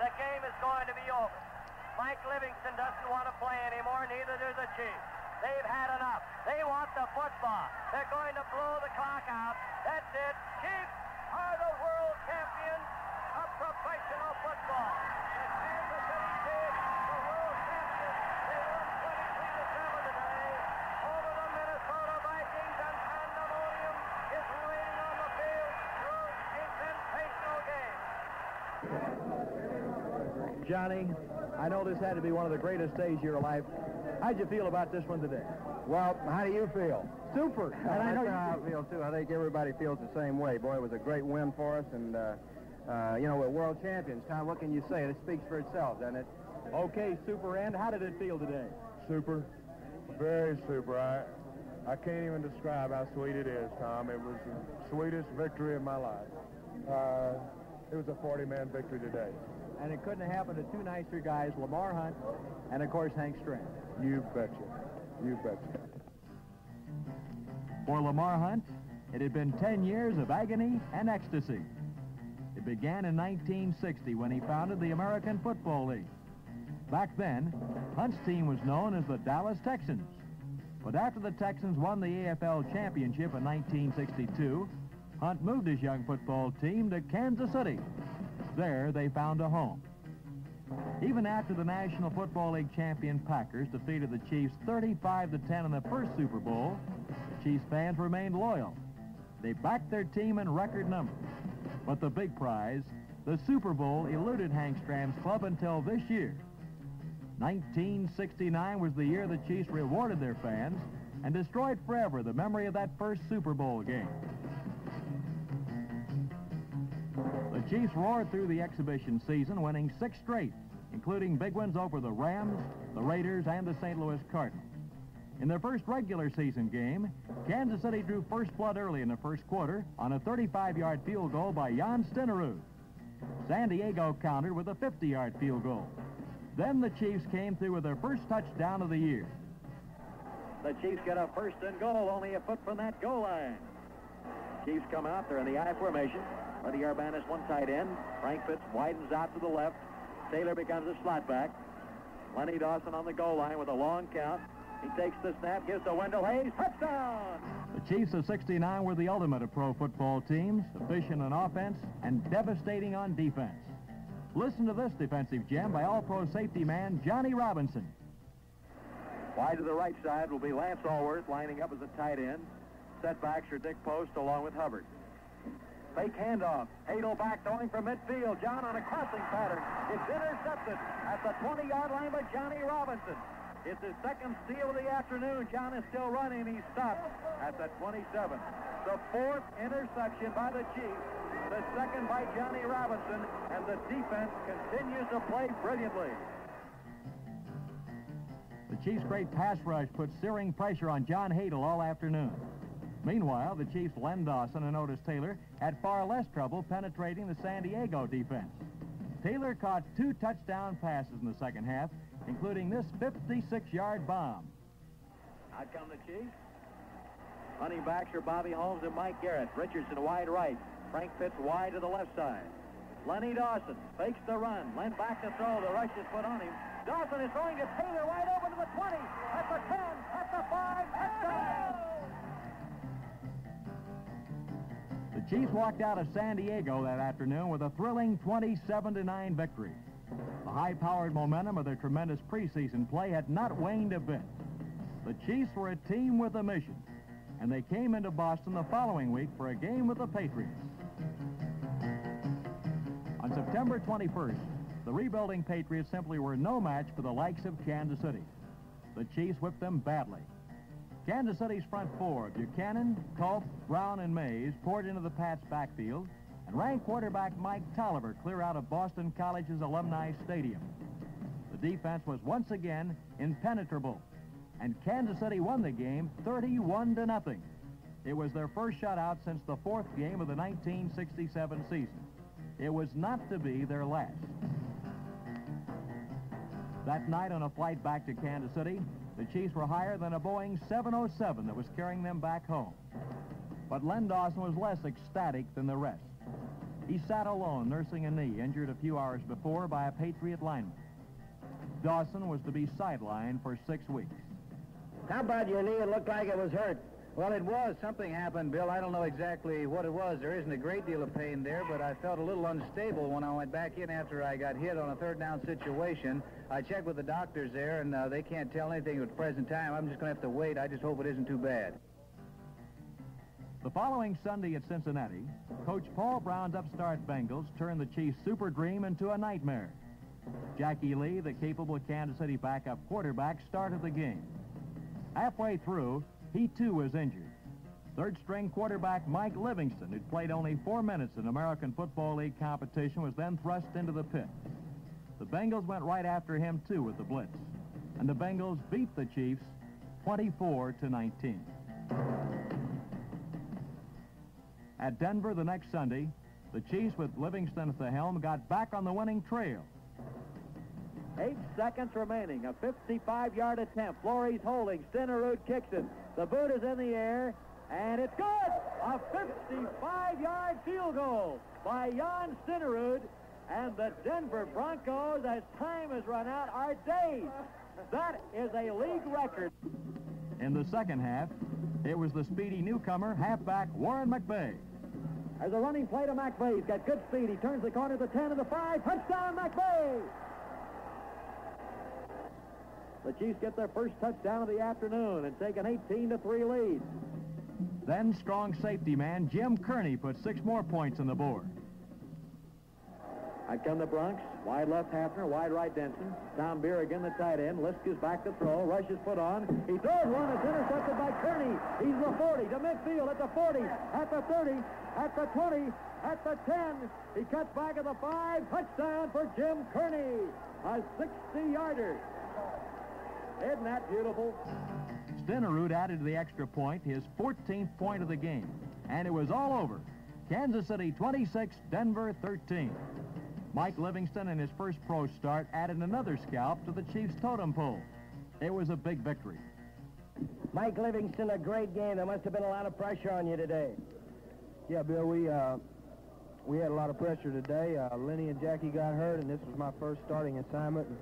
The game is going to be over. Mike Livingston doesn't want to play anymore, neither do the Chiefs. They've had enough. They want the football. They're going to blow the clock out. That's it. Chiefs are the world champions of professional football. Johnny, I know this had to be one of the greatest days of your life. How'd you feel about this one today? Well, how do you feel? Super. And I know how I feel, too. I think everybody feels the same way. Boy, it was a great win for us, and, uh, uh, you know, we're world champions. Tom, what can you say? It speaks for itself, doesn't it? Okay, Super and how did it feel today? Super. Very super. I, I can't even describe how sweet it is, Tom. It was the sweetest victory of my life. Uh, it was a 40-man victory today. And it couldn't have happened to two nicer guys, Lamar Hunt and, of course, Hank Stram. You betcha. You betcha. For Lamar Hunt, it had been 10 years of agony and ecstasy. It began in 1960 when he founded the American Football League. Back then, Hunt's team was known as the Dallas Texans. But after the Texans won the AFL championship in 1962, Hunt moved his young football team to Kansas City. There, they found a home. Even after the National Football League champion Packers defeated the Chiefs 35 to 10 in the first Super Bowl, the Chiefs fans remained loyal. They backed their team in record numbers. But the big prize, the Super Bowl, eluded Hank Stram's club until this year. 1969 was the year the Chiefs rewarded their fans and destroyed forever the memory of that first Super Bowl game. The Chiefs roared through the exhibition season, winning six straight, including big wins over the Rams, the Raiders, and the St. Louis Cardinals. In their first regular season game, Kansas City drew first blood early in the first quarter on a 35-yard field goal by Jan Stenerud. San Diego countered with a 50-yard field goal. Then the Chiefs came through with their first touchdown of the year. The Chiefs get a first and goal, only a foot from that goal line. Chiefs come out, they're in the I formation. Letty Arbanas one tight end. Frank Pitts widens out to the left. Taylor becomes a slot back. Lenny Dawson on the goal line with a long count. He takes the snap, gives to Wendell Hayes. Touchdown! The Chiefs of 69 were the ultimate of pro football teams, efficient on offense and devastating on defense. Listen to this defensive gem by All-Pro safety man Johnny Robinson. Wide to the right side will be Lance Alworth lining up as a tight end. Setbacks are Dick Post along with Hubbard. Fake handoff. Hadl back throwing from midfield. John on a crossing pattern. It's intercepted at the 20-yard line by Johnny Robinson. It's his second steal of the afternoon. John is still running. He stopped at the 27. The fourth interception by the Chiefs. The second by Johnny Robinson. And the defense continues to play brilliantly. The Chiefs' great pass rush put searing pressure on John Hadl all afternoon. Meanwhile, the Chiefs' Len Dawson and Otis Taylor had far less trouble penetrating the San Diego defense. Taylor caught two touchdown passes in the second half, including this 56-yard bomb. Out come the Chiefs. Running backs are Bobby Holmes and Mike Garrett. Richardson wide right. Frank Pitts wide to the left side. Lenny Dawson fakes the run. Len back to throw. The rush is put on him. Dawson is throwing to Taylor wide open to the 20, at the 10, at the 5, touchdown! The Chiefs walked out of San Diego that afternoon with a thrilling 27-9 victory. The high-powered momentum of their tremendous preseason play had not waned a bit. The Chiefs were a team with a mission, and they came into Boston the following week for a game with the Patriots. On September 21st, the rebuilding Patriots simply were no match for the likes of Kansas City. The Chiefs whipped them badly. Kansas City's front four, Buchanan, Culp, Brown, and Mays, poured into the Pats' backfield and ran quarterback Mike Taliaferro clear out of Boston College's alumni stadium. The defense was once again impenetrable, and Kansas City won the game 31 to nothing. It was their first shutout since the fourth game of the 1967 season. It was not to be their last. That night on a flight back to Kansas City, the Chiefs were higher than a Boeing 707 that was carrying them back home. But Len Dawson was less ecstatic than the rest. He sat alone, nursing a knee, injured a few hours before by a Patriot lineman. Dawson was to be sidelined for six weeks. How about your knee? It looked like it was hurt. Well, it was. Something happened, Bill. I don't know exactly what it was. There isn't a great deal of pain there, but I felt a little unstable when I went back in after I got hit on a third down situation. I checked with the doctors there, and uh, they can't tell anything at the present time. I'm just going to have to wait. I just hope it isn't too bad. The following Sunday at Cincinnati, Coach Paul Brown's upstart Bengals turned the Chiefs' super dream into a nightmare. Jackie Lee, the capable Kansas City backup quarterback, started the game. Halfway through, he too was injured. Third string quarterback Mike Livingston, who'd played only four minutes in American Football League competition, was then thrust into the pit. The Bengals went right after him too with the blitz. And the Bengals beat the Chiefs 24 to 19. At Denver the next Sunday, the Chiefs with Livingston at the helm got back on the winning trail. Eight seconds remaining. A 55-yard attempt. Flores holding. Stenerud kicks it. The boot is in the air, and it's good! A 55-yard field goal by Jan Stenerud. And the Denver Broncos, as time has run out, are dazed. That is a league record. In the second half, it was the speedy newcomer, halfback Warren McVea. There's a running play to McVea. He's got good speed. He turns the corner to the 10 and the 5. Touchdown, McVea! The Chiefs get their first touchdown of the afternoon and take an 18 to 3 lead. Then strong safety man Jim Kearney put six more points on the board. Out come the Bronx. Wide left Haffner, wide right Denson. Tom Beer again, the tight end. Lisk is back to throw. Rush is put on. He throws one. It's intercepted by Kearney. He's the 40 to midfield at the 40, at the 30, at the 20, at the 10. He cuts back at the 5. Touchdown for Jim Kearney. A 60-yarder. Isn't that beautiful? Stenerud added the extra point, his 14th point of the game. And it was all over. Kansas City 26, Denver 13. Mike Livingston in his first pro start added another scalp to the Chiefs' totem pole. It was a big victory. Mike Livingston, a great game. There must have been a lot of pressure on you today. Yeah, Bill, we uh, we had a lot of pressure today. Uh, Lenny and Jackie got hurt, and this was my first starting assignment. And,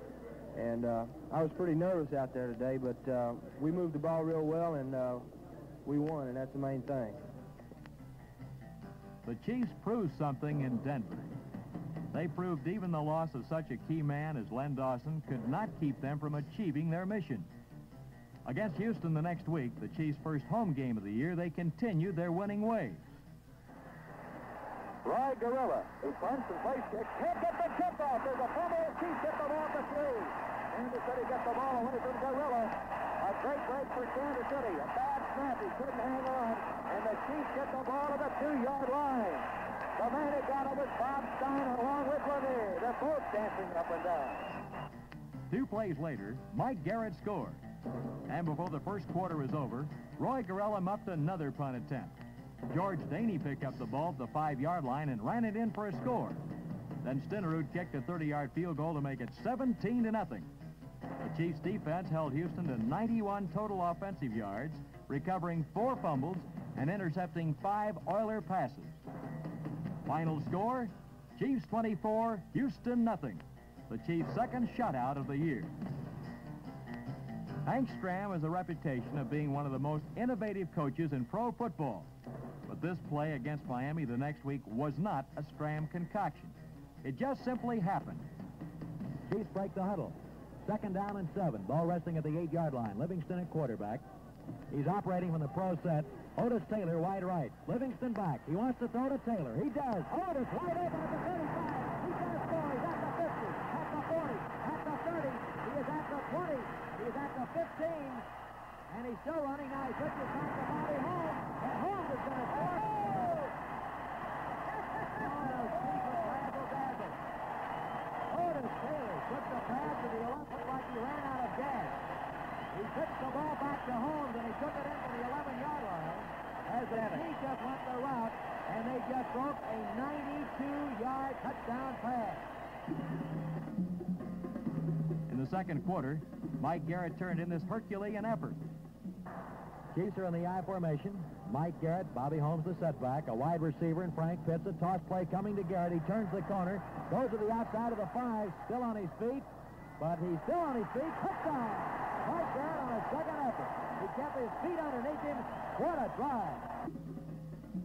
and uh, I was pretty nervous out there today, but uh, we moved the ball real well, and uh, we won, and that's the main thing. The Chiefs proved something in Denver. They proved even the loss of such a key man as Len Dawson could not keep them from achieving their mission. Against Houston the next week, the Chiefs' first home game of the year, they continued their winning ways. Roy Gerela, who punts and plays kick, can't get the tip off. There's a fumble. Chiefs get the ball to three. Kansas City gets the ball away from Gerela. A great break for Kansas City. A bad snap. He couldn't hang on. And the Chiefs get the ball to the two-yard line. The man who got it was Bob Stein along with Lanier. They're both dancing up and down. Two plays later, Mike Garrett scored. And before the first quarter is over, Roy Gerela muffed another punt attempt. George Daney picked up the ball at the five-yard line and ran it in for a score. Then Stenerud kicked a 30-yard field goal to make it 17 to nothing. The Chiefs defense held Houston to 91 total offensive yards, recovering four fumbles and intercepting five Oiler passes. Final score, Chiefs 24, Houston nothing. The Chiefs' second shutout of the year. Hank Stram has a reputation of being one of the most innovative coaches in pro football. But this play against Miami the next week was not a Stram concoction. It just simply happened. Chiefs break the huddle. Second down and seven. Ball resting at the eight-yard line. Livingston at quarterback. He's operating from the pro set. Otis Taylor wide right. Livingston back. He wants to throw to Taylor. He does. Otis wide open at the 35. He's going to score. He's at the 50, at the 40, at the 30. He is at the 20. He is at the 15. And he's still running now. He pitches back to Bobby Holmes. And Holmes is going to score. Otis Taylor took the pass to the 11. Looked like he ran out of gas. He pitched the ball back to Holmes, and he took it into the 11-yard line as the Chiefs just went the route, and they just broke a 92-yard touchdown pass. In the second quarter, Mike Garrett turned in this Herculean effort. Chiefs are in the I formation. Mike Garrett, Bobby Holmes the setback, a wide receiver, and Frank Pitts. A toss play coming to Garrett. He turns the corner, goes to the outside of the five, still on his feet, but he's still on his feet. Touchdown! Mike Garrett on a second effort. He kept his feet underneath him. What a drive!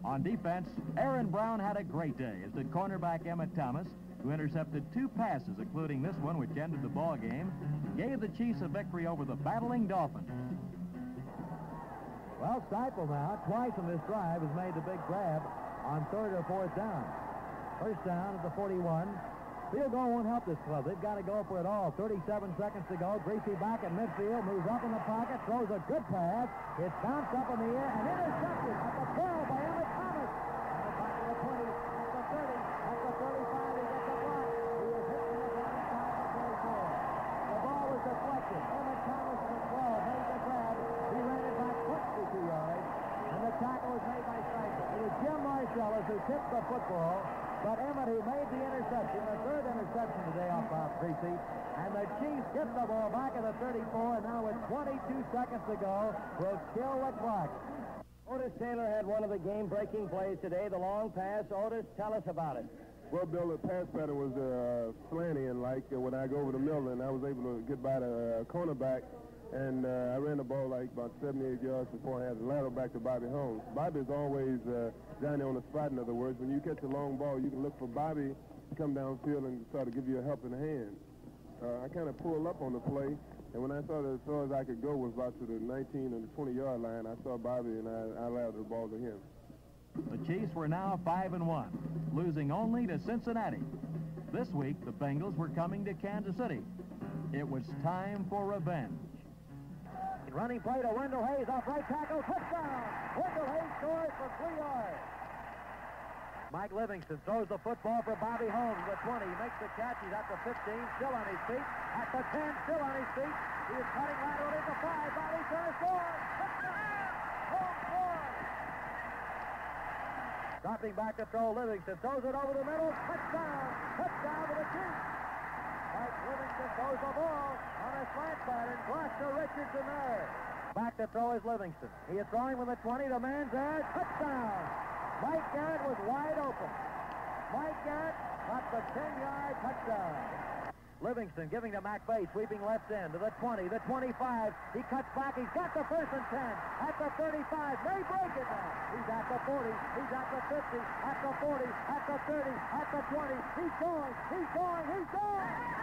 On defense, Aaron Brown had a great day, as did cornerback Emmett Thomas, who intercepted two passes, including this one, which ended the ball game, gave the Chiefs a victory over the battling Dolphins. Well, Steipel now, twice in this drive, has made the big grab on third or fourth down. First down at the 41. Field goal won't help this club. They've got to go for it all. 37 seconds to go. Griese back at midfield, moves up in the pocket, throws a good pass. It's bounced up in the air and intercepted at the 12 by Emmett Thomas. At the back of the 20, at the 30, at the 35, he gets a block. He is hit from the ground inside the 24. The ball was deflected. Emmett Thomas at the 12 made the grab. He ran it back 22 yards, and the tackle was made by Steipel. It was Jim The football. But Emmett, who made the interception, the third interception today off Bob Griese, and the Chiefs get the ball back at the 34, and now with 22 seconds to go, will kill the clock. Otis Taylor had one of the game-breaking plays today, the long pass. Otis, tell us about it. Well, Bill, the pass pattern was uh, like uh, when I go over the middle, and I was able to get by the uh, cornerback, and uh, I ran the ball like about 78 yards before I had the lateral back to Bobby Holmes. Bobby's always uh, down there on the spot, in other words. When you catch a long ball, you can look for Bobby to come downfield and try to give you a helping hand. Uh, I kind of pulled up on the play, and when I saw that as far as I could go was about to the 19 and the 20-yard line, I saw Bobby, and I, I allowed the ball to him. The Chiefs were now 5 and one, losing only to Cincinnati. This week, the Bengals were coming to Kansas City. It was time for revenge. Running play to Wendell Hayes off right tackle. Touchdown! Wendell Hayes scores for three yards. Mike Livingston throws the football for Bobby Holmes. The 20. He makes the catch. He's at the 15. Still on his feet. At the 10. Still on his feet. He is cutting lateral into 5. Bobby turns scores. Holmes scores. Dropping back to throw. Livingston throws it over the middle. Touchdown! Touchdown to the Chiefs. Livingston throws the ball on a slant pattern. Gloster Richardson there. Back to throw is Livingston. He is throwing with the 20. The man's there. Touchdown! Mike Garrett was wide open. Mike Garrett got the 10-yard touchdown. Livingston giving to McVea, sweeping left end to the 20, the 25. He cuts back. He's got the first and 10. At the 35. May break it now. He's at the 40. He's at the 50. At the 40. At the 30. At the 20. He's going. He's going. He's going.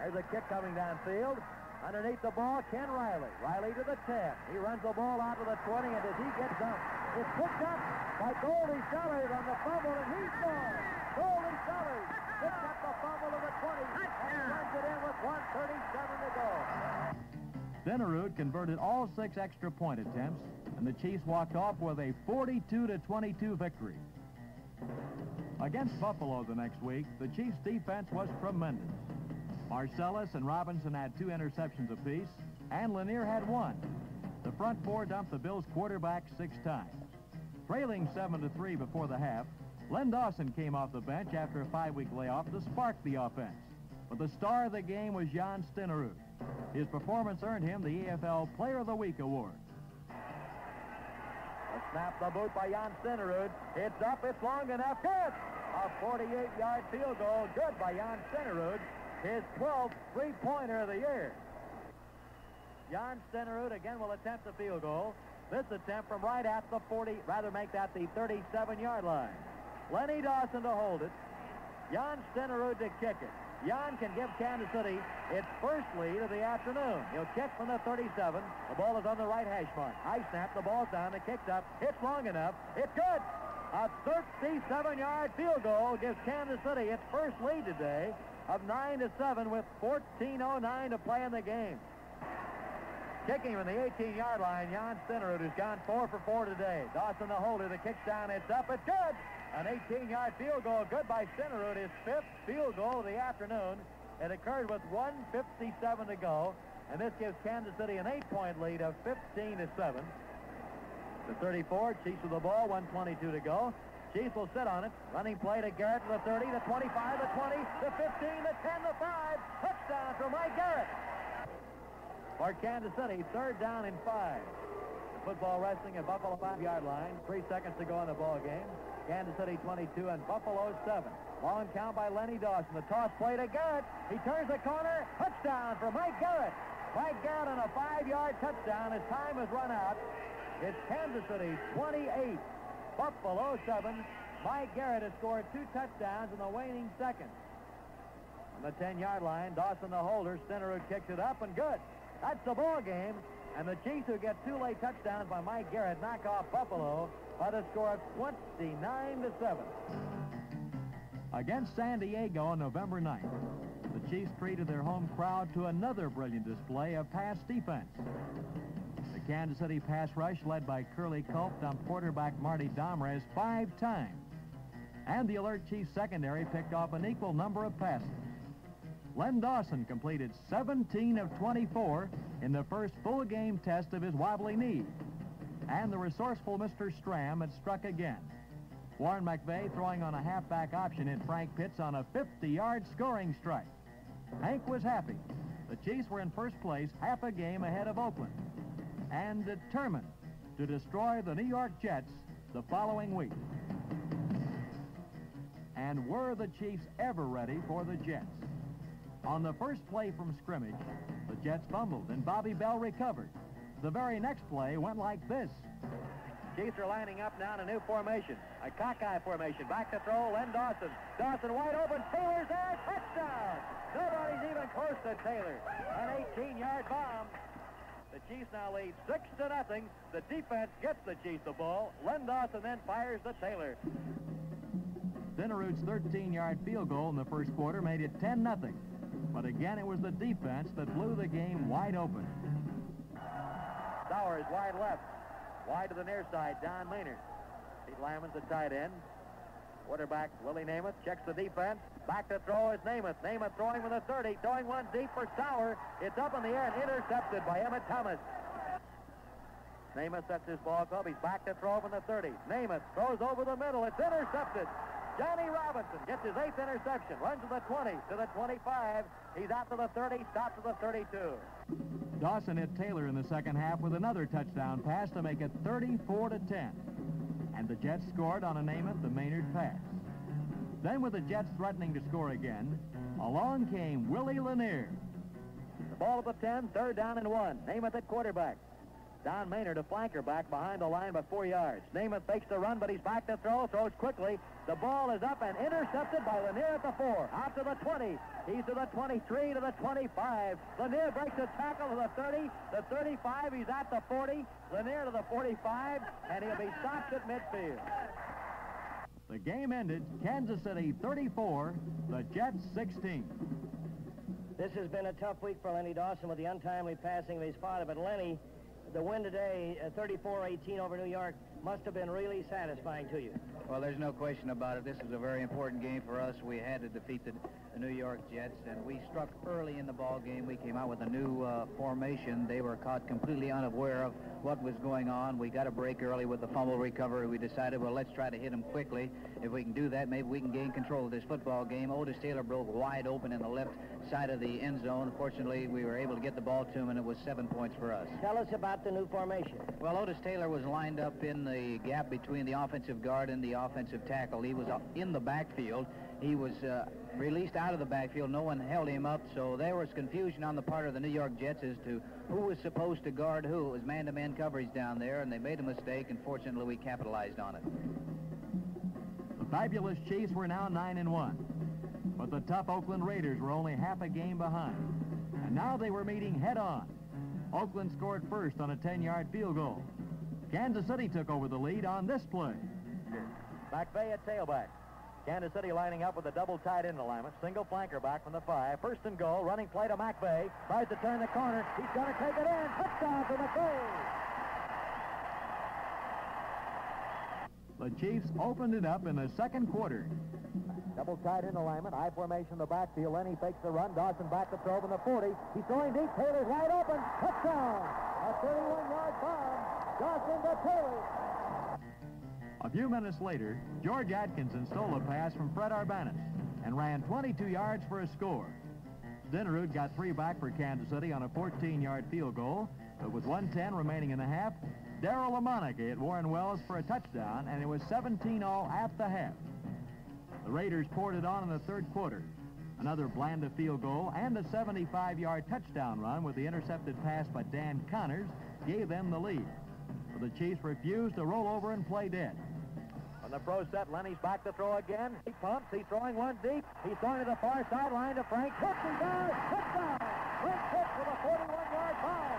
There's a kick coming downfield. Underneath the ball, Ken Riley. Riley to the 10. He runs the ball out to the 20, and as he gets dumped? It's picked up by Goldie Sellers on the fumble, and he's gone. Goldie Sellers picks up the fumble of the 20, and runs it in with 137 to go. Stenerud converted all six extra point attempts, and the Chiefs walked off with a 42 to 22 victory. Against Buffalo the next week, the Chiefs' defense was tremendous. Marsalis and Robinson had two interceptions apiece, and Lanier had one. The front four dumped the Bills' quarterback six times. Trailing 7 to 3 before the half, Len Dawson came off the bench after a five-week layoff to spark the offense. But the star of the game was Jan Stenerud. His performance earned him the AFL Player of the Week award. A snap the boot by Jan Stenerud. It's up, it's long enough. Good! A 48-yard field goal. Good by Jan Stenerud. His 12th three-pointer of the year. Jan Stenerud again will attempt the field goal. This attempt from right at the 40, rather make that the 37-yard line. Lenny Dawson to hold it. Jan Stenerud to kick it. Jan can give Kansas City its first lead of the afternoon. He'll kick from the 37. The ball is on the right hash mark. High snap, the ball's down, the kick's up. It's long enough. It's good. A 37-yard field goal gives Kansas City its first lead today of 9 to 7 with 14.09 to play in the game. Kicking from the 18-yard line, Jan Stenerud, who's gone 4 for 4 today. Dawson the holder, the kick's down, it's up, it's good! An 18-yard field goal, good by Stenerud, his fifth field goal of the afternoon. It occurred with 157 to go, and this gives Kansas City an eight-point lead of 15 to 7. The 34, Chiefs with the ball, 122 to go. Chiefs will sit on it. Running play to Garrett to the 30, the 25, the 20, the 15, the 10, the 5. Touchdown for Mike Garrett. for Kansas City. Third down and five. Football resting at Buffalo five-yard line. Three seconds to go in the ball game. Kansas City 22 and Buffalo 7. Long count by Lenny Dawson. The toss play to Garrett. He turns the corner. Touchdown for Mike Garrett. Mike Garrett on a five-yard touchdown. His time has run out. It's Kansas City 28, Buffalo 7. Mike Garrett has scored two touchdowns in the waning seconds. On the 10-yard line, Dawson the holder. Stenerud kicks it up and good. That's the ball game. And the Chiefs, who get two late touchdowns by Mike Garrett, knock off Buffalo by the score of 29 to 7. Against San Diego on November 9th, the Chiefs treated their home crowd to another brilliant display of pass defense. The Kansas City pass rush, led by Curley Culp, dumped quarterback Marty Domres five times. And the alert Chiefs secondary picked off an equal number of passes. Len Dawson completed 17 of 24 in the first full game test of his wobbly knee. And the resourceful Mr. Stram had struck again. Warren McVea throwing on a halfback option hit Frank Pitts on a 50-yard scoring strike. Hank was happy. The Chiefs were in first place half a game ahead of Oakland and determined to destroy the New York Jets the following week. And were the Chiefs ever ready for the Jets? On the first play from scrimmage, the Jets fumbled and Bobby Bell recovered. The very next play went like this. Chiefs are lining up now in a new formation. A cockeye formation. Back to throw, Len Dawson. Dawson wide open. Taylor's there. Touchdown. Nobody's even close to Taylor. An 18-yard bomb. The Chiefs now lead 6 to nothing. The defense gets the Chiefs the ball. Len Dawson then fires the Taylor. Stenerud's 13-yard field goal in the first quarter made it 10-0. But again, it was the defense that blew the game wide open. Sowers wide left. Wide to the near side, Don Maynard. Pete Lammons the tight end. Quarterback Willie Namath checks the defense. Back to throw is Namath. Namath throwing with a 30. Throwing one deep for Sauer. It's up in the air and intercepted by Emmett Thomas. Namath sets his ball club. He's back to throw from the 30. Namath throws over the middle. It's intercepted. Johnny Robinson gets his eighth interception. Runs to the 20, to the 25. He's out to the 30, stops to the 32. Dawson hit Taylor in the second half with another touchdown pass to make it 34 to 10. And the Jets scored on a Namath, the Maynard pass. Then with the Jets threatening to score again, along came Willie Lanier. The ball at the 10, third down and one. Namath at quarterback. Don Maynard, a flanker back behind the line by four yards. Namath fakes the run, but he's back to throw, throws quickly. The ball is up and intercepted by Lanier at the four. Out to the 20. He's to the 23, to the 25. Lanier breaks a tackle to the 30, the 35. He's at the 40. Lanier to the 45, and he'll be stopped at midfield. The game ended Kansas City 34, the Jets 16. This has been a tough week for Lenny Dawson with the untimely passing of his father, but Lenny, the win today, 34-18 over New York, must have been really satisfying to you. Well, there's no question about it. This is a very important game for us. We had to defeat the, the New York Jets, and we struck early in the ball game. We came out with a new uh, formation. They were caught completely unaware of what was going on. We got a break early with the fumble recovery. We decided, well, let's try to hit them quickly. If we can do that, maybe we can gain control of this football game. Otis Taylor broke wide open in the left side of the end zone. Fortunately, we were able to get the ball to him, and it was seven points for us. Tell us about the new formation. Well, Otis Taylor was lined up in the gap between the offensive guard and the offensive tackle. He was in the backfield. He was uh, released out of the backfield. No one held him up, so there was confusion on the part of the New York Jets as to who was supposed to guard who. It was man-to-man coverage down there, and they made a mistake, and fortunately we capitalized on it. The fabulous Chiefs were now 9 and 1. But the tough Oakland Raiders were only half a game behind. And now they were meeting head-on. Oakland scored first on a 10-yard field goal. Kansas City took over the lead on this play. McVea at tailback. Kansas City lining up with a double tight end alignment. Single flanker back from the five. First and goal. Running play to McVea. Tries to turn the corner. He's going to take it in. Touchdown for McVea. The Chiefs opened it up in the second quarter. Double tight in alignment. High formation in the backfield. Lenny fakes the run. Dawson back to throw from the 40. He's throwing deep. Taylor's wide open. Touchdown. A 31-yard bomb. Dawson to Taylor. A few minutes later, George Atkinson stole a pass from Fred Arbanas and ran 22 yards for a score. Stenerud got three back for Kansas City on a 14-yard field goal, but with 110 remaining in the half, Daryle Lamonica hit Warren Wells for a touchdown, and it was 17-all at the half. The Raiders poured it on in the third quarter. Another Blanda field goal and a 75-yard touchdown run with the intercepted pass by Dan Conners gave them the lead. But the Chiefs refused to roll over and play dead. On the pro set, Lenny's back to throw again. He pumps. He's throwing one deep. He's throwing to the far sideline to Frank. Down. Touchdown. Frank Hooks with a 41-yard foul.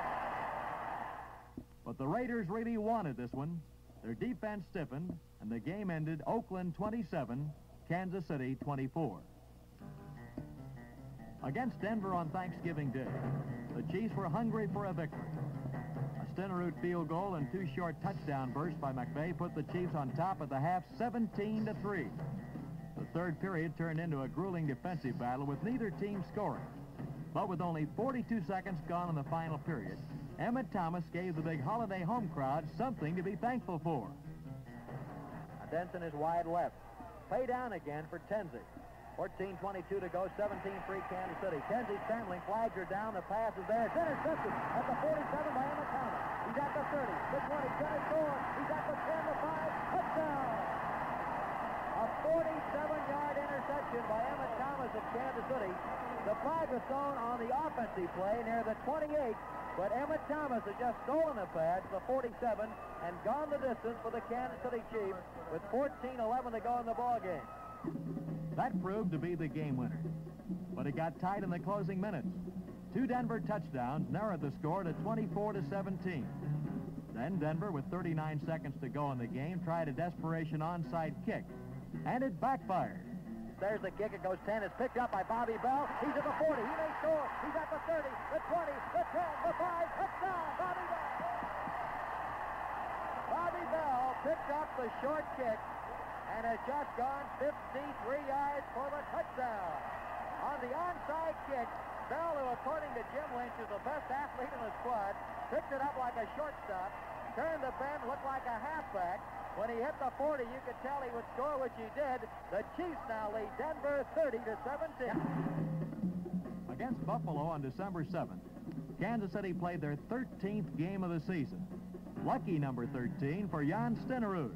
But the Raiders really wanted this one. Their defense stiffened, and the game ended Oakland 27, Kansas City 24. Against Denver on Thanksgiving Day, the Chiefs were hungry for a victory. A Stenerud field goal and two short touchdown bursts by McVea put the Chiefs on top at the half 17 to 3. The third period turned into a grueling defensive battle with neither team scoring. But with only 42 seconds gone in the final period, Emmett Thomas gave the big holiday home crowd something to be thankful for. Denson is wide left. Pay down again for Tensi. 14-22 to go, 17-3 Kansas City. Tensi scrambling, flags are down, the pass is there. It's intercepted at the 47 by Emmett Thomas. He's at the 30, the 20, gonna score. He's at the 10, the 5, touchdown! A 47-yard interception by Emmett Thomas of Kansas City. The flag was thrown on the offensive play near the 28, but Emmett Thomas has just stolen the pass, the 47, and gone the distance for the Kansas City Chiefs with 14-11 to go in the ball game. That proved to be the game winner. But it got tight in the closing minutes. Two Denver touchdowns narrowed the score to 24 to 17. Then Denver, with 39 seconds to go in the game, tried a desperation onside kick, and it backfired. There's the kick. It goes 10. It's picked up by Bobby Bell. He's at the 40. He may score. He's at the 30, the 20, the 10, the 5. Touchdown, Bobby Bell. Bobby Bell picked up the short kick and has just gone 53 yards for the touchdown. On the onside kick, Bell, who according to Jim Lynch is the best athlete in the squad, picked it up like a shortstop, turned the bend, looked like a halfback. When he hit the 40, you could tell he would score, which he did. The Chiefs now lead Denver 30 to 17. Against Buffalo on December 7th, Kansas City played their 13th game of the season. Lucky number 13 for Jan Stenerud.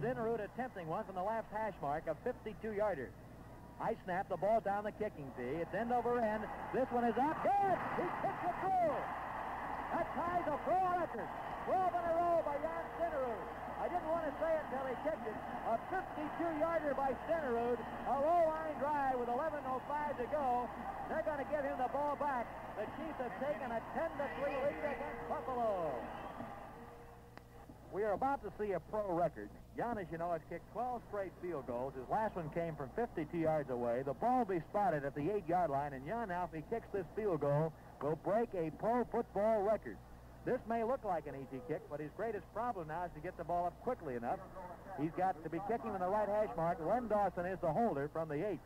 Stenerud attempting one from the left hash mark of 52-yarders. I snap the ball down the kicking tee. It's end over end. This one is up. Good! He kicks it through! That ties a pro record. 12 in a row by Jan Stenerud. I didn't want to say it until he kicked it. A 52-yarder by Stenerud. A low line drive with 11.05 to go. They're going to give him the ball back. The Chiefs have taken a 10-3 lead against Buffalo. We are about to see a pro record. Jan, as you know, has kicked 12 straight field goals. His last one came from 52 yards away. The ball will be spotted at the 8-yard line, and Jan, now, if he kicks this field goal, will break a pro football record. This may look like an easy kick, but his greatest problem now is to get the ball up quickly enough. He's got to be kicking in the right hash mark. Len Dawson is the holder from the 8.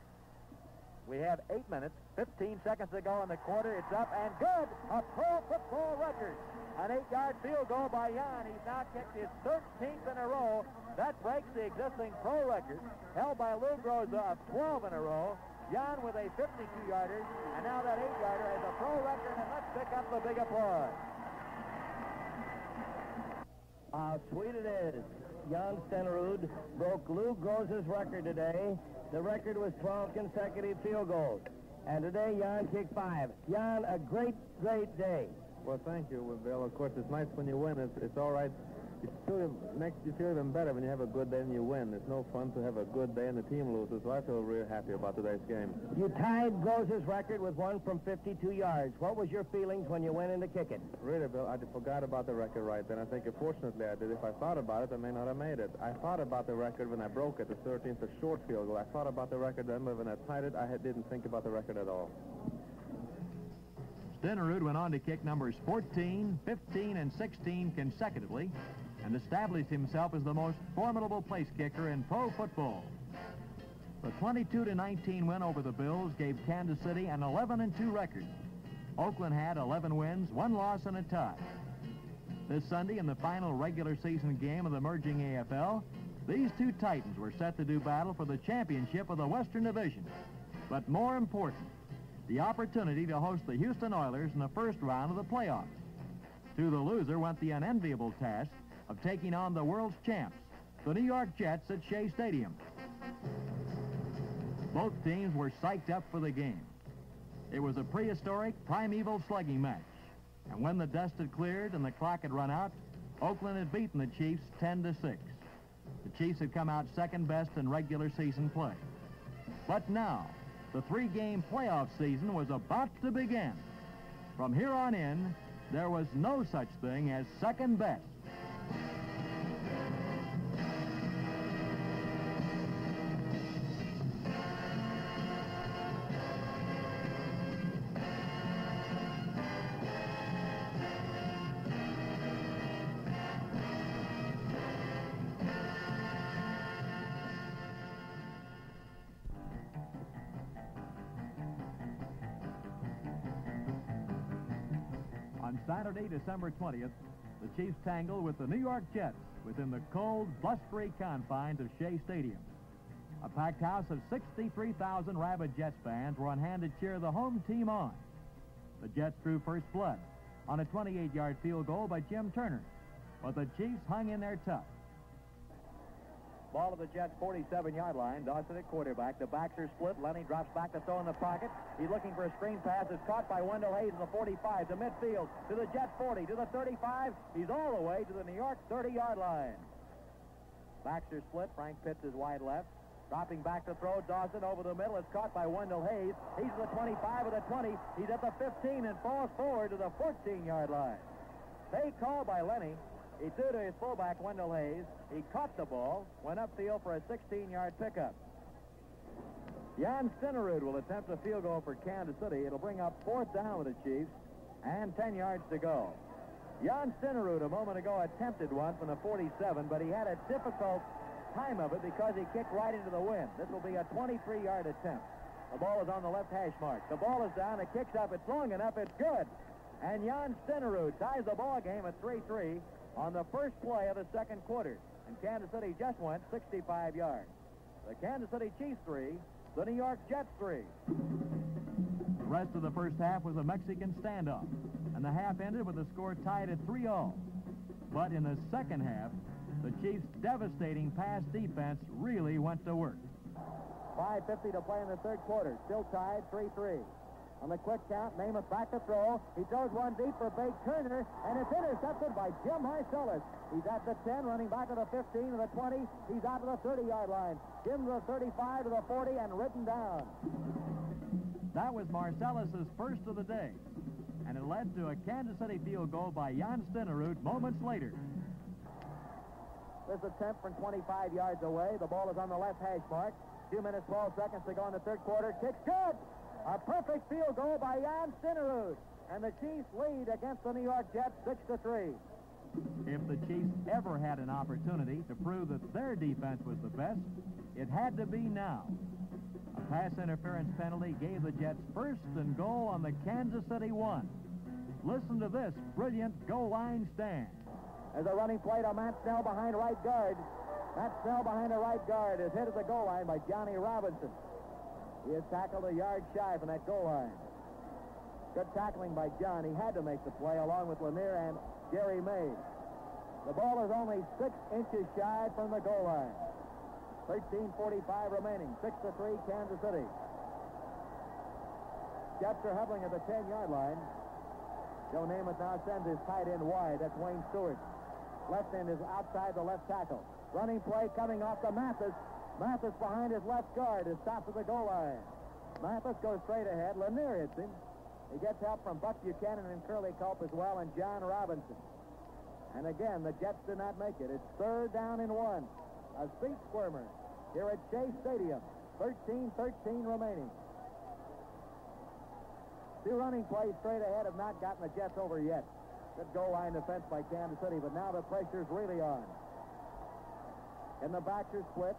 We have 8 minutes, 15 seconds to go in the quarter. It's up and good. A pro football record. An eight-yard field goal by Jan. He's now kicked his 13th in a row. That breaks the existing pro record, held by Lou Groza of 12 in a row. Jan with a 52-yarder, and now that eight-yarder has a pro record, and let's pick up the big applause. How sweet it is. Jan Stenerud broke Lou Groza's record today. The record was 12 consecutive field goals. And today, Jan kicked five. Jan, a great, great day. Well, thank you, Bill. Of course, it's nice when you win. It's, it's all right. It still makes you feel even better when you have a good day and you win. It's no fun to have a good day and the team loses, so I feel real happy about today's game. You tied Groza's record with one from 52 yards. What was your feelings when you went in to kick it? Really, Bill, I forgot about the record right then. I think, fortunately, I did. If I thought about it, I may not have made it. I thought about the record when I broke it, the 13th, the short field goal. I thought about the record then, but when I tied it, I didn't think about the record at all. Stenerud went on to kick numbers 14, 15, and 16 consecutively and established himself as the most formidable place kicker in pro football. The 22-19 win over the Bills gave Kansas City an 11-2 record. Oakland had 11 wins, one loss, and a tie. This Sunday, in the final regular season game of the merging AFL, these two Titans were set to do battle for the championship of the Western Division. But more important, the opportunity to host the Houston Oilers in the first round of the playoffs. To the loser went the unenviable task of taking on the world's champs, the New York Jets at Shea Stadium. Both teams were psyched up for the game. It was a prehistoric, primeval slugging match. And when the dust had cleared and the clock had run out, Oakland had beaten the Chiefs 10 to 6. The Chiefs had come out second best in regular season play. But now, the three-game playoff season was about to begin. From here on in, there was no such thing as second best. December 20th, the Chiefs tangle with the New York Jets within the cold, blustery confines of Shea Stadium. A packed house of 63,000 rabid Jets fans were on hand to cheer the home team on. The Jets drew first blood on a 28-yard field goal by Jim Turner, but the Chiefs hung in there tough. Ball to the Jets' 47-yard line. Dawson at quarterback. The backs split. Lenny drops back to throw in the pocket. He's looking for a screen pass. It's caught by Wendell Hayes in the 45 to midfield. To the Jets' 40. To the 35. He's all the way to the New York 30-yard line. Are split. Frank Pitts is wide left. Dropping back to throw. Dawson over the middle. It's caught by Wendell Hayes. He's at the 25 of the 20. He's at the 15 and falls forward to the 14-yard line. Fake call by Lenny. He threw to his fullback, Wendell Hayes. He caught the ball, went upfield for a 16-yard pickup. Jan Stenerud will attempt a field goal for Kansas City. It'll bring up fourth down with the Chiefs and 10 yards to go. Jan Stenerud a moment ago attempted one from the 47, but he had a difficult time of it because he kicked right into the wind. This will be a 23-yard attempt. The ball is on the left hash mark. The ball is down. It kicks up. It's long enough. It's good. And Jan Stenerud ties the ball game at 3-3 on the first play of the second quarter. And Kansas City just went 65 yards. The Kansas City Chiefs three, the New York Jets three. The rest of the first half was a Mexican standoff, and the half ended with the score tied at 3-0. But in the second half, the Chiefs' devastating pass defense really went to work. 5.50 to play in the third quarter. Still tied 3-3. On the quick count, Namath back to throw. He throws one deep for Bake Turner, and it's intercepted by Jim Marsalis. He's at the 10, running back to the 15 to the 20. He's out to the 30-yard line. Jim to the 35 to the 40 and written down. That was Marsalis's first of the day, and it led to a Kansas City field goal by Jan Stenerud moments later. This attempt from 25 yards away. The ball is on the left hash mark. Two minutes, 12 seconds to go in the third quarter. Kicks good. A perfect field goal by Jan Stenerud. And the Chiefs lead against the New York Jets 6 to 3. If the Chiefs ever had an opportunity to prove that their defense was the best, it had to be now. A pass interference penalty gave the Jets first and goal on the Kansas City one. Listen to this brilliant goal line stand. There's a running play to Matt Snell behind right guard. Matt Snell behind the right guard is hit at the goal line by Johnny Robinson. He is tackled a yard shy from that goal line. Good tackling by John. He had to make the play along with Lanier and Gary May. The ball is only six inches shy from the goal line. 13.45 remaining. 6 to 3, Kansas City. Jets are huddling at the 10-yard line. Joe Namath now sends his tight end wide. That's Wayne Stewart. Left end is outside the left tackle. Running play coming off the Mathis. Mathis behind his left guard is stopped at the goal line. Mathis goes straight ahead. Lanier hits him. He gets help from Buck Buchanan and Curley Culp as well, and John Robinson. And again, the Jets did not make it. It's third down and one. A seat squirmer here at Shea Stadium. 13-13 remaining. Two running plays straight ahead have not gotten the Jets over yet. Good goal line defense by Kansas City, but now the pressure's really on. In the are split.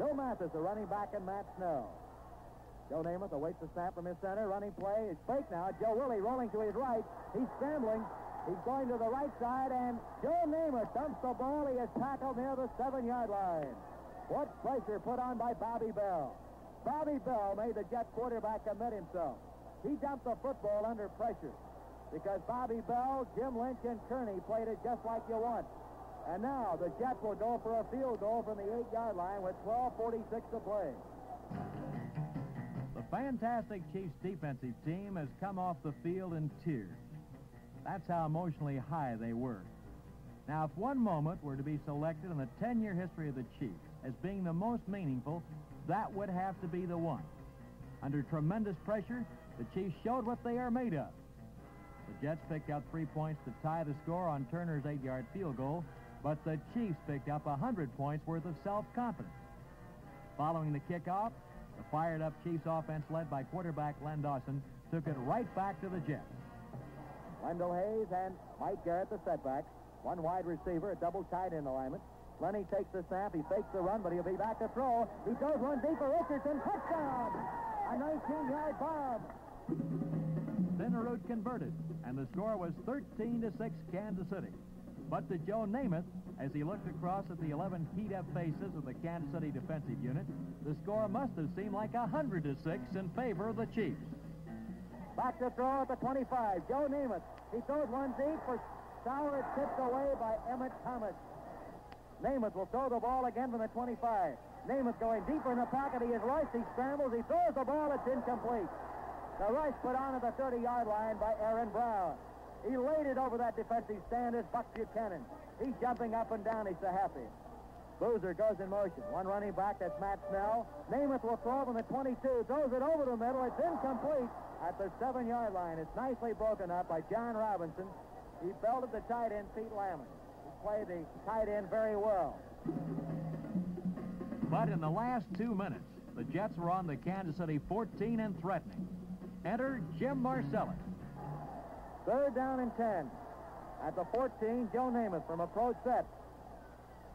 Bill Mathis, a running back, and Matt Snow. Joe Namath awaits the snap from his center. Running play It's fake now. Joe Willie rolling to his right. He's scrambling. He's going to the right side, and Joe Namath dumps the ball. He is tackled near the seven-yard line. What pressure put on by Bobby Bell. Bobby Bell made the Jet quarterback commit himself. He dumped the football under pressure because Bobby Bell, Jim Lynch, and Kearney played it just like you want. And now the Jets will go for a field goal from the eight-yard line with 12.46 to play. The fantastic Chiefs defensive team has come off the field in tears. That's how emotionally high they were. Now, if one moment were to be selected in the 10-year history of the Chiefs as being the most meaningful, that would have to be the one. Under tremendous pressure, the Chiefs showed what they are made of. The Jets picked up three points to tie the score on Turner's eight-yard field goal, but the Chiefs picked up 100 points worth of self-confidence. Following the kickoff, the fired-up Chiefs offense led by quarterback Len Dawson took it right back to the Jets. Wendell Hayes and Mike Garrett the setbacks. One wide receiver, a double tight end alignment. Lenny takes the snap. He fakes the run, but he'll be back to throw. He goes one deep for Richardson. Touchdown! A 19-yard bomb. Stenerud converted, and the score was 13 to 6 Kansas City. But to Joe Namath, as he looked across at the 11 keyed-up faces of the Kansas City defensive unit, the score must have seemed like 100 to 6 in favor of the Chiefs. Back to throw at the 25. Joe Namath. He throws one deep for Sauer. tipped away by Emmett Thomas. Namath will throw the ball again from the 25. Namath going deeper in the pocket. He is rushed. He scrambles. He throws the ball. It's incomplete. The rush put on at the 30-yard line by Aaron Brown. It over that defensive stand as Buck Buchanan. He's jumping up and down. He's so happy. Boozer goes in motion. One running back, that's Matt Snell. Namath will throw from the 22. Throws it over the middle. It's incomplete at the seven-yard line. It's nicely broken up by John Robinson. He belted the tight end, Pete Lammons. He played the tight end very well. But in the last two minutes, the Jets were on the Kansas City 14 and threatening. Enter Jim Marsalis. Third down and 10. At the 14, Joe Namath from approach set.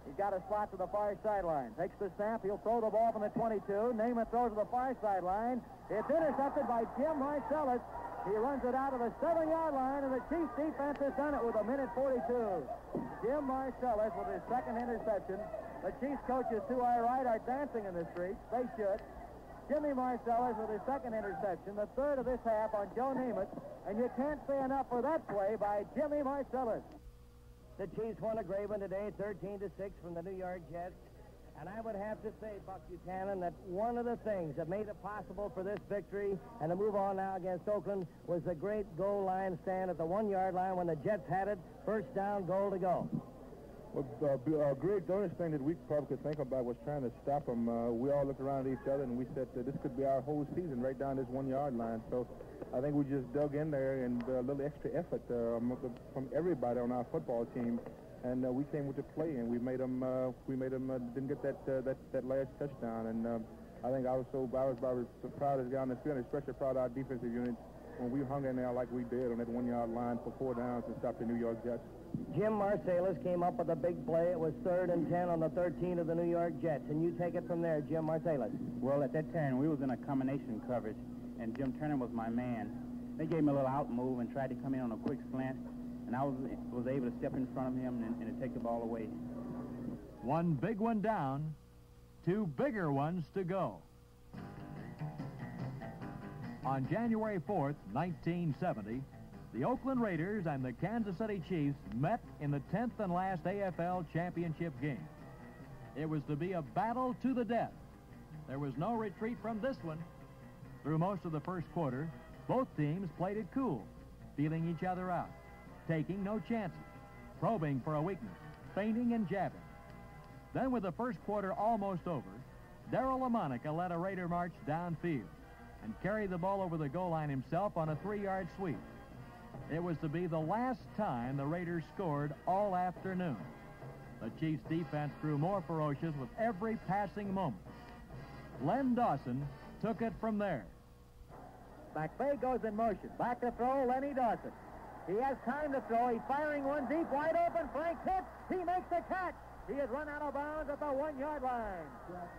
He's got a spot to the far sideline. Takes the snap. He'll throw the ball from the 22. Namath throws to the far sideline. It's intercepted by Jim Marsalis. He runs it out of the seven-yard line, and the Chiefs defense has done it with a minute 42. Jim Marsalis with his second interception. The Chiefs coaches, to our right, are dancing in the streets. They should. Jimmy Marsalis with his second interception, the third of this half on Joe Namath, and you can't say enough for that play by Jimmy Marsalis. The Chiefs won a great one today, 13 to 6 from the New York Jets. And I would have to say, Buck Buchanan, that one of the things that made it possible for this victory and to move on now against Oakland was the great goal line stand at the one-yard line when the Jets had it. First down, goal to go. Well, uh, uh, Greg, the thing that we probably could think about was trying to stop them. Uh, we all looked around at each other and we said uh, this could be our whole season right down this one-yard line. So I think we just dug in there and uh, a little extra effort uh, from everybody on our football team, and we came with the play and we made them. We made them didn't get that that that last touchdown, and I think I was so I was, I was so proud as guy on the field, especially proud of our defensive unit when we hung in there like we did on that one-yard line for four downs and stopped the New York Jets. Jim Marsalis came up with a big play. It was third and 10 on the 13 of the New York Jets. And you take it from there, Jim Marsalis. Well, at that time, we was in a combination coverage, and Jim Turner was my man. They gave me a little out move and tried to come in on a quick slant, and I was, was able to step in front of him and, and take the ball away. One big one down, two bigger ones to go. On January 4th, 1970, the Oakland Raiders and the Kansas City Chiefs met in the 10th and last AFL championship game. It was to be a battle to the death. There was no retreat from this one. Through most of the first quarter, both teams played it cool, feeling each other out, taking no chances, probing for a weakness, feinting and jabbing. Then with the first quarter almost over, Daryle Lamonica led a Raider march downfield and carried the ball over the goal line himself on a three-yard sweep. It was to be the last time the Raiders scored all afternoon. The Chiefs' defense grew more ferocious with every passing moment. Len Dawson took it from there. McVea goes in motion. Back to throw, Lenny Dawson. He has time to throw. He's firing one deep, wide open. Frank Pitts, he makes the catch. He has run out of bounds at the one-yard line.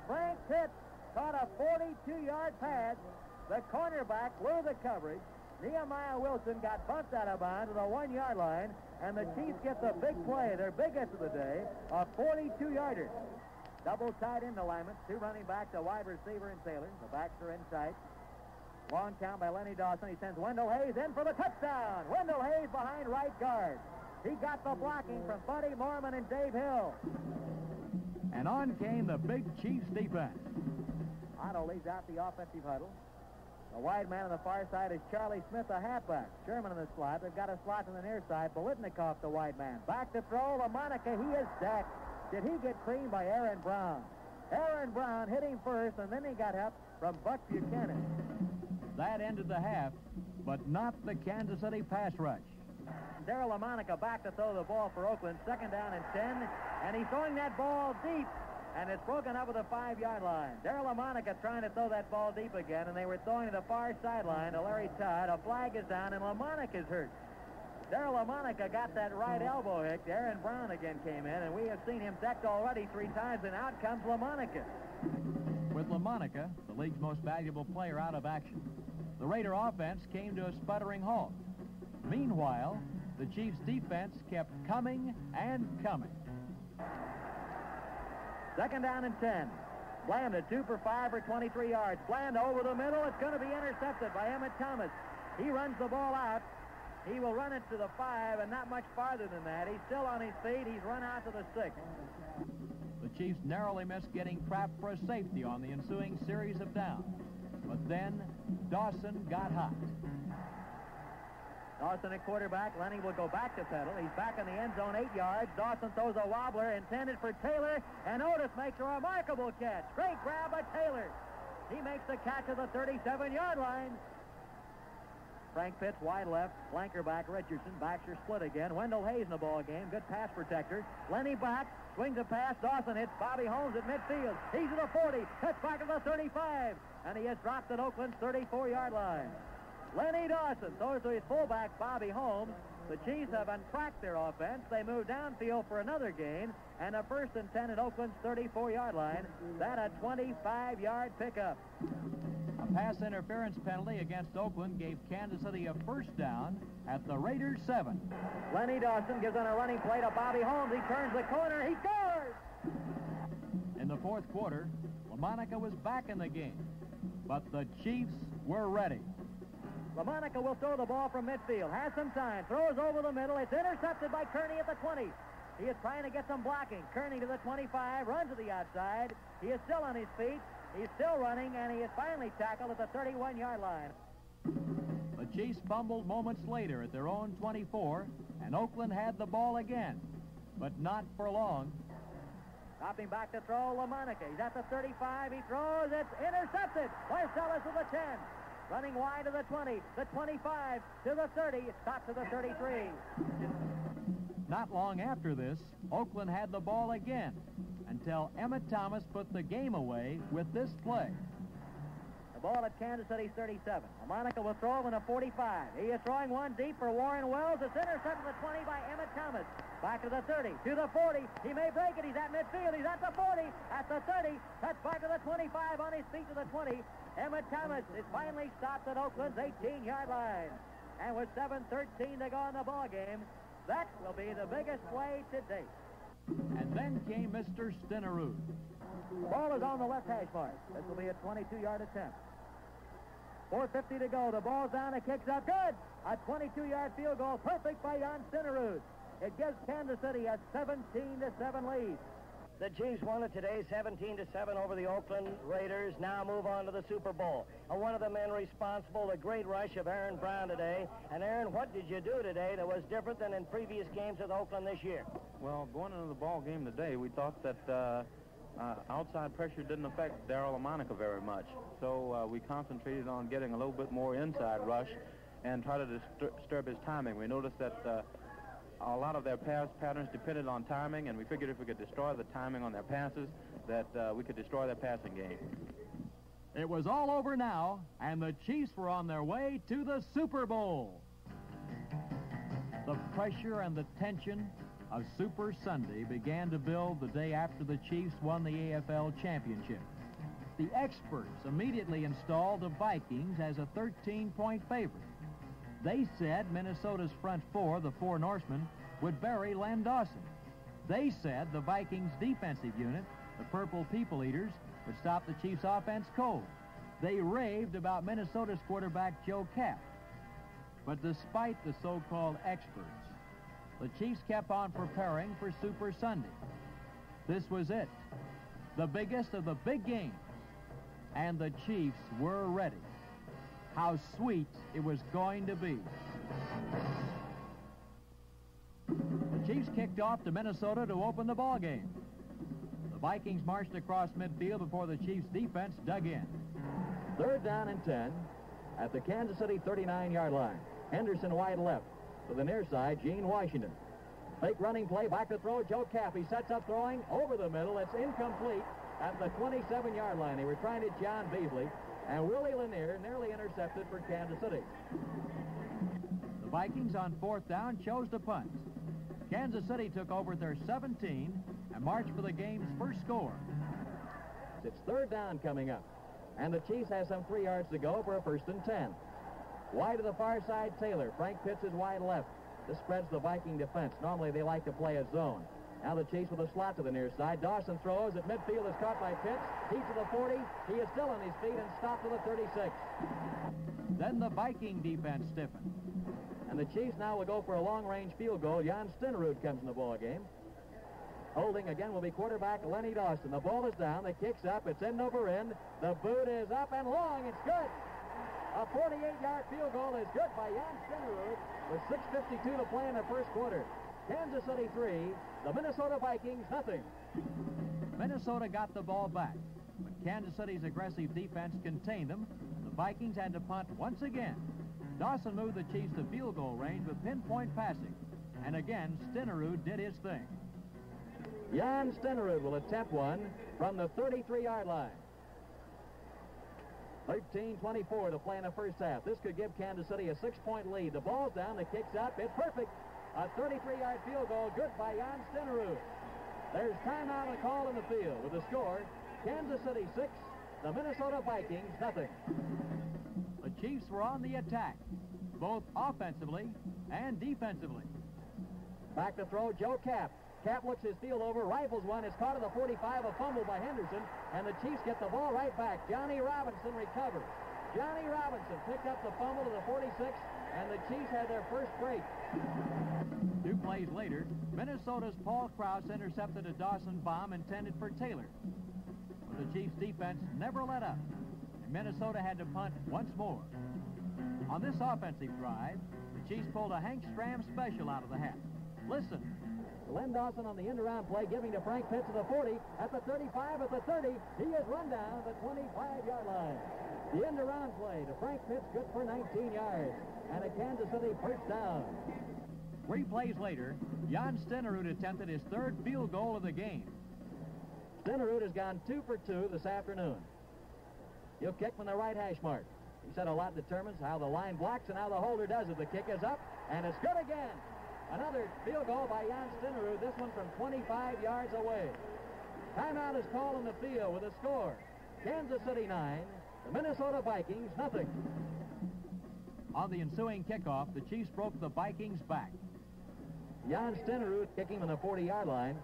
Frank Pitts caught a 42-yard pass. The cornerback blew the coverage. Nemiah Wilson got bumped out of bounds at the one-yard line, and the Chiefs get the big play, their biggest of the day, a 42-yarder. Double tight end alignment, two running backs, a wide receiver and Taylor. The backs are in tight. Long count by Lenny Dawson. He sends Wendell Hayes in for the touchdown. Wendell Hayes behind right guard. He got the blocking from Budde Moorman and Dave Hill. And on came the big Chiefs defense. Otto leads out the offensive huddle. The wide man on the far side is Charlie Smith, the halfback. Sherman in the slot. They've got a slot on the near side. Biletnikoff, the wide man. Back to throw. Lamonica, he is decked. Did he get creamed by Aaron Brown? Aaron Brown hit him first, and then he got help from Buck Buchanan. That ended the half, but not the Kansas City pass rush. Daryle Lamonica back to throw the ball for Oakland. Second down and 10, and he's throwing that ball deep and it's broken up at the five-yard line. Daryle Lamonica trying to throw that ball deep again, and they were throwing to the far sideline to Larry Todd. A flag is down, and Lamonica is hurt. Daryle Lamonica got that right elbow hit. Aaron Brown again came in, and we have seen him decked already three times, and out comes Lamonica. With Lamonica, the league's most valuable player out of action, the Raider offense came to a sputtering halt. Meanwhile, the Chiefs' defense kept coming and coming. Second down and 10. Blanda at two for five for 23 yards. Blanda over the middle. It's going to be intercepted by Emmett Thomas. He runs the ball out. He will run it to the five and not much farther than that. He's still on his feet. He's run out to the six. The Chiefs narrowly missed getting Kraft for a safety on the ensuing series of downs. But then Dawson got hot. Dawson at quarterback. Lenny will go back to Peddle. He's back in the end zone, eight yards. Dawson throws a wobbler intended for Taylor, and Otis makes a remarkable catch. Great grab by Taylor. He makes the catch at the 37-yard line. Frank Pitts wide left, flanker back Richardson. Are split again. Wendell Hayes in the ball game. Good pass protector. Lenny back, swings a pass. Dawson hits Bobby Holmes at midfield. He's at the 40. Cuts back to the 35. And he has dropped at Oakland's 34-yard line. Lenny Dawson throws to his fullback, Bobby Holmes. The Chiefs have untracked their offense. They move downfield for another gain, and a first and 10 at Oakland's 34-yard line. That a 25-yard pickup. A pass interference penalty against Oakland gave Kansas City a first down at the Raiders' seven. Lenny Dawson gives on a running play to Bobby Holmes. He turns the corner. He scores! In the fourth quarter, Lamonica was back in the game, but the Chiefs were ready. Lamonica will throw the ball from midfield. Has some time. Throws over the middle. It's intercepted by Kearney at the 20. He is trying to get some blocking. Kearney to the 25. Runs to the outside. He is still on his feet. He's still running, and he is finally tackled at the 31-yard line. The Chiefs fumbled moments later at their own 24, and Oakland had the ball again, but not for long. Dropping back to throw, Lamonica. He's at the 35. He throws. It's intercepted. Marsalis to the 10. Running wide to the 20, the 25, to the 30, stop to the 33. Not long after this, Oakland had the ball again until Emmett Thomas put the game away with this play. The ball at Kansas City's 37. Monica will throw in a 45. He is throwing one deep for Warren Wells. It's intercepted at the 20 by Emmett Thomas. Back to the 30, to the 40. He may break it. He's at midfield. He's at the 40, at the 30. Touch back to the 25 on his feet to the 20. Emmett Thomas is finally stopped at Oakland's 18-yard line. And with 7.13 to go in the ball game, that will be the biggest play to date. And then came Mr. Stenerud. Ball is on the left hash mark. This will be a 22-yard attempt. 4.50 to go. The ball's down. It kicks up. Good. A 22-yard field goal. Perfect by Jan Stenerud. It gives Kansas City a 17 to 7 lead. The Chiefs won it today 17 to 7 over the Oakland Raiders. Now move on to the Super Bowl. One of the men responsible, the great rush of Aaron Brown today. And Aaron, what did you do today that was different than in previous games with Oakland this year? Well, going into the ball game today, we thought that uh, uh, outside pressure didn't affect Daryle Lamonica very much. So uh, we concentrated on getting a little bit more inside rush and try to disturb his timing. We noticed that uh, a lot of their pass patterns depended on timing, and we figured if we could destroy the timing on their passes, that uh, we could destroy their passing game. It was all over now, and the Chiefs were on their way to the Super Bowl. The pressure and the tension of Super Sunday began to build the day after the Chiefs won the AFL championship. The experts immediately installed the Vikings as a 13-point favorite. They said Minnesota's front four, the four Norsemen, would bury Len Dawson. They said the Vikings' defensive unit, the Purple People Eaters, would stop the Chiefs' offense cold. they raved about Minnesota's quarterback Joe Kapp. But despite the so-called experts, the Chiefs kept on preparing for Super Sunday. This was it, the biggest of the big games, and the Chiefs were ready. How sweet it was going to be. The Chiefs kicked off to Minnesota to open the ball game. The Vikings marched across midfield before the Chiefs defense dug in. Third down and 10 at the Kansas City 39-yard line. Henderson wide left. To the near side, Gene Washington. Fake running play, back to throw, Joe. He sets up throwing over the middle. It's incomplete at the 27-yard line. They were trying to John Beasley, and Willie Lanier nearly intercepted for Kansas City. The Vikings on fourth down chose to punt. Kansas City took over at their 17 and marched for the game's first score. It's third down coming up, and the Chiefs have some three yards to go for a first and 10. Wide to the far side, Taylor. Frank Pitts is wide left. This spreads the Viking defense. Normally they like to play a zone. Now the chase with a slot to the near side. Dawson throws at midfield is caught by Pitts. He's to the 40. He is still on his feet and stopped to the 36. Then the Viking defense stiffened. And the Chiefs now will go for a long-range field goal. Jan Stenerud comes in the ball game. Holding again will be quarterback Lenny Dawson. The ball is down. The kick's up. It's end over end. The boot is up and long. It's good. A 48-yard field goal is good by Jan Stenerud with 6.52 to play in the first quarter. Kansas City 3, the Minnesota Vikings nothing. Minnesota got the ball back, but Kansas City's aggressive defense contained them. The Vikings had to punt once again. Dawson moved the Chiefs to field goal range with pinpoint passing. And again, Stenerud did his thing. Jan Stenerud will attempt one from the 33-yard line. 13-24 to play in the first half. This could give Kansas City a six-point lead. The ball's down, the kick's up, it's perfect. A 33-yard field goal, good by Jan Stenerud. There's timeout and a call in the field with the score, Kansas City 6, the Minnesota Vikings nothing. The Chiefs were on the attack, both offensively and defensively. Back to throw, Joe Kapp. Kapp looks his field over, rifles one, is caught at the 45, a fumble by Henderson, and the Chiefs get the ball right back. Johnny Robinson recovers. Johnny Robinson picked up the fumble to the 46, and the Chiefs had their first break. Two plays later, Minnesota's Paul Krause intercepted a Dawson bomb intended for Taylor. But the Chiefs' defense never let up, and Minnesota had to punt once more. On this offensive drive, the Chiefs pulled a Hank Stram special out of the hat. Listen. Len Dawson on the end around play, giving to Frank Pitts at the 40, at the 35, at the 30. He is run down the 25-yard line. The end around play to Frank Pitts, good for 19 yards. And a Kansas City first down. Three plays later, Jan Stenerud attempted his third field goal of the game. Stenerud has gone two for two this afternoon. He'll kick from the right hash mark. He said a lot determines how the line blocks and how the holder does it. The kick is up, and it's good again. Another field goal by Jan Stenerud, this one from 25 yards away. Timeout is called in the field with a score. Kansas City 9, the Minnesota Vikings nothing. On the ensuing kickoff, the Chiefs broke the Vikings back. Jan Stenerud kicking on the 40-yard line,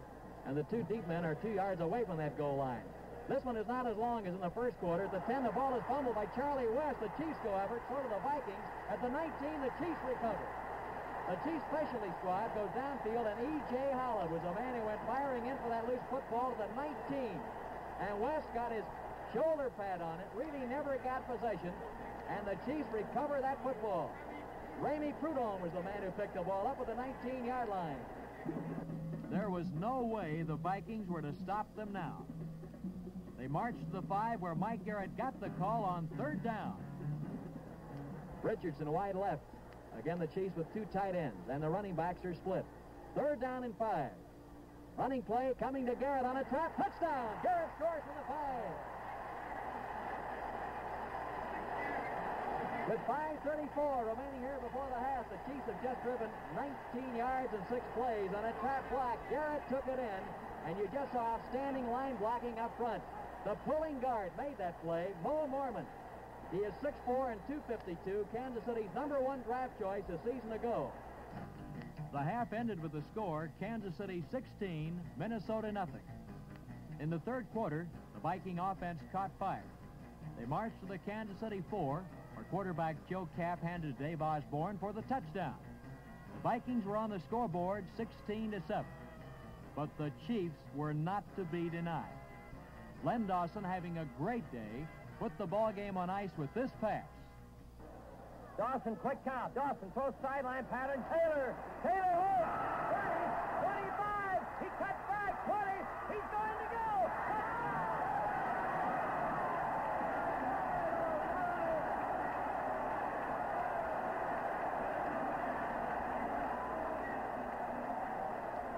and the two deep men are two yards away from that goal line. This one is not as long as in the first quarter. At the 10, the ball is fumbled by Charlie West. The Chiefs go effort, so do the Vikings. At the 19, the Chiefs recover. The Chiefs specialty squad goes downfield, and E.J. Holland was the man who went firing in for that loose football to the 19. And West got his shoulder pad on it, really never got possession, and the Chiefs recover that football. Remi Prudhomme was the man who picked the ball up at the 19-yard line. There was no way the Vikings were to stop them now. They marched to the five where Mike Garrett got the call on third down. Richardson wide left. Again, the Chiefs with two tight ends, and the running backs are split. Third down and five. Running play coming to Garrett on a trap. Touchdown! Garrett scores from the five. With 5.34 remaining here before the half, the Chiefs have just driven 19 yards and six plays on a trap block. Garrett took it in, and you just saw outstanding line blocking up front. The pulling guard made that play, Mo Moorman. He is 6'4 and 252, Kansas City's number one draft choice a season ago. The half ended with the score, Kansas City 16, Minnesota nothing. In the third quarter, the Viking offense caught fire. They marched to the Kansas City 4, where quarterback Joe Kapp handed Dave Osborn for the touchdown. The Vikings were on the scoreboard 16 to 7. But the Chiefs were not to be denied. Len Dawson, having a great day, put the ball game on ice with this pass. Dawson, quick count. Dawson throws sideline pattern. Taylor. Taylor holds. 20, 25. He cuts back. 20. He's going to go.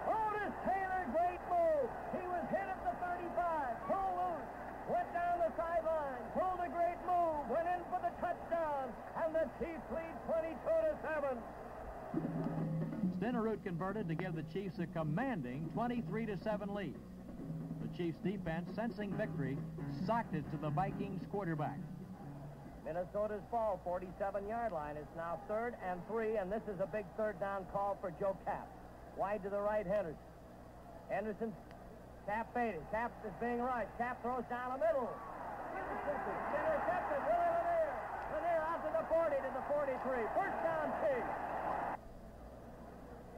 Otis Taylor, great move. He was hit at the 35. Pulled loose. Went down the sideline. Pulled a great move. Went in for the touchdown. And the Chiefs lead 22 to 7. Stenerud converted to give the Chiefs a commanding 23 to 7 lead. The Chiefs defense, sensing victory, socked it to the Vikings quarterback. Minnesota's ball, 47-yard line. It's now third and three, and this is a big third down call for Joe Kapp. Wide to the right, Henderson. Henderson, Kapp fading. Kapp is being right. Kapp throws down the middle. Intercepted. Willie Lanier. Lanier out to the 40 to the 43. First down, Chiefs.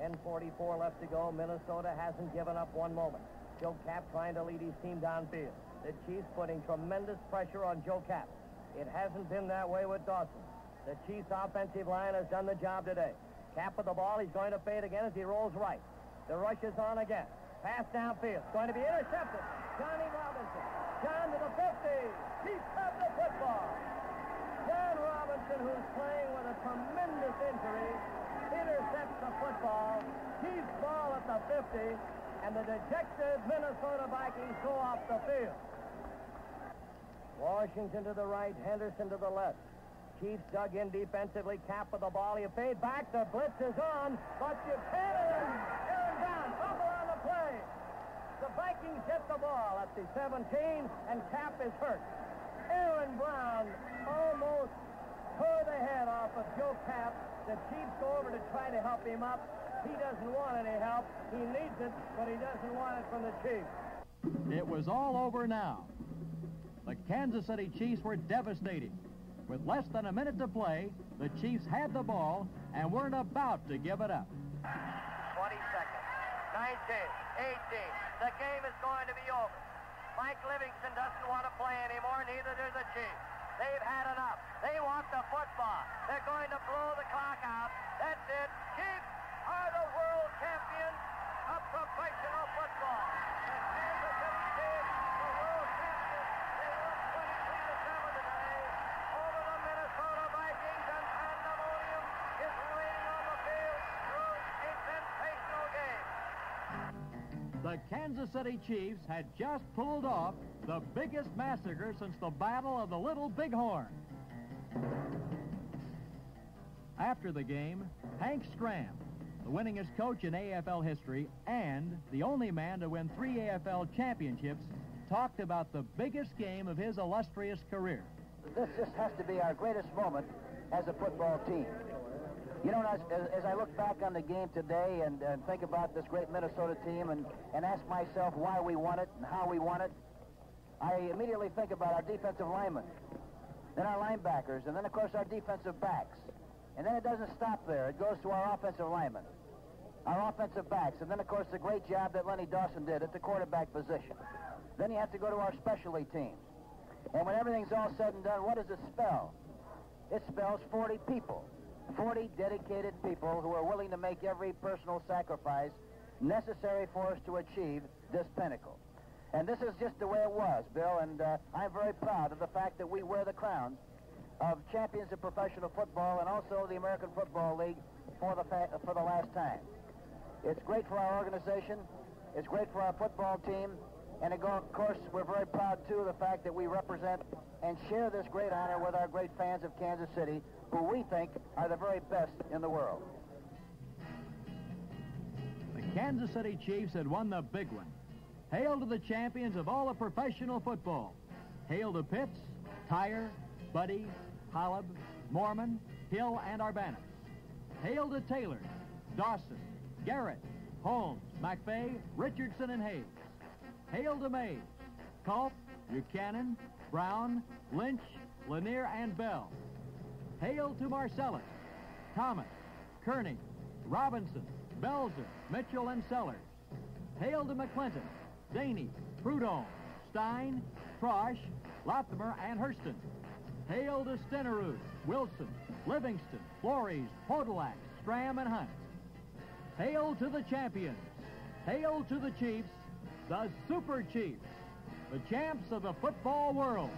N44 left to go. Minnesota hasn't given up one moment. Joe Kapp trying to lead his team downfield. The Chiefs putting tremendous pressure on Joe Kapp. It hasn't been that way with Dawson. The Chiefs offensive line has done the job today. Kapp with the ball. He's going to fade again as he rolls right. The rush is on again. Pass downfield. Going to be intercepted. Johnny Robinson. Down to the 50. Chiefs have the football. John Robinson, who's playing with a tremendous injury, football. Chiefs ball at the 50, and the dejected Minnesota Vikings go off the field. Washington to the right, Henderson to the left. Chiefs dug in defensively. Kapp with the ball. You fade back. The blitz is on, but Buchanan, Aaron Brown, fumble on the play. The Vikings hit the ball at the 17, and Kapp is hurt. Aaron Brown almost tore the head off of Joe Kapp. The Chiefs go over to try to help him up. He doesn't want any help. He needs it, but he doesn't want it from the Chiefs. It was all over now. The Kansas City Chiefs were devastated. With less than a minute to play, the Chiefs had the ball and weren't about to give it up. 20 seconds. 19, 18. The game is going to be over. Mike Livingston doesn't want to play anymore, neither do the Chiefs. They've had enough. They want the football. They're going to blow the clock out. That's it. Chiefs are the world champions of professional football. The Kansas City Chiefs, the world champions. They won 23 to 7 today over the Minnesota Vikings, and the field a game. The Kansas City Chiefs had just pulled off the biggest massacre since the Battle of the Little Bighorn. After the game, Hank Stram, the winningest coach in AFL history and the only man to win three AFL championships, talked about the biggest game of his illustrious career. This just has to be our greatest moment as a football team. You know, as, as I look back on the game today and, and think about this great Minnesota team and, and ask myself why we won it and how we won it, I immediately think about our defensive linemen, then our linebackers, and then, of course, our defensive backs. And then it doesn't stop there. It goes to our offensive linemen, our offensive backs, and then, of course, the great job that Lenny Dawson did at the quarterback position. Then you have to go to our specialty teams. And when everything's all said and done, what does it spell? It spells 40 people. 40 dedicated people who are willing to make every personal sacrifice necessary for us to achieve this pinnacle. And this is just the way it was, Bill, and uh, I'm very proud of the fact that we wear the crowns of champions of professional football and also the American Football League for the, for the last time. It's great for our organization. It's great for our football team. And of course, we're very proud, too, of the fact that we represent and share this great honor with our great fans of Kansas City, who we think are the very best in the world. The Kansas City Chiefs had won the big one. Hail to the champions of all of professional football. Hail to Pitts, Tyrer, Budde, Holub, Moorman, Hill, and Arbanas. Hail to Taylor, Dawson, Garrett, Holmes, McVea, Richardson, and Hayes. Hail to Mays, Culp, Buchanan, Brown, Lynch, Lanier, and Bell. Hail to Marsalis, Thomas, Kearney, Robinson, Belser, Mitchell, and Sellers. Hail to McClinton, Daney, Prudhomme, Stein, Trosch, Latimer, and Hurston. Hail to Stenerud, Wilson, Livingston, Flores, Podolak, Stram, and Hunt. Hail to the champions. Hail to the Chiefs, the Super Chiefs, the champs of the football world.